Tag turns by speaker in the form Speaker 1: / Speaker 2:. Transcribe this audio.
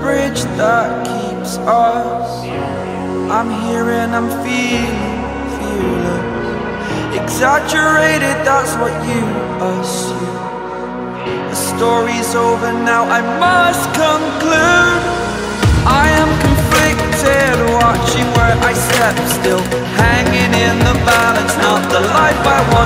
Speaker 1: bridge that keeps us. I'm here and I'm feeling fearless. Exaggerated, that's what you assume. The story's over now, I must conclude. I am conflicted, watching where I step Still. Hanging in the balance Not the life I want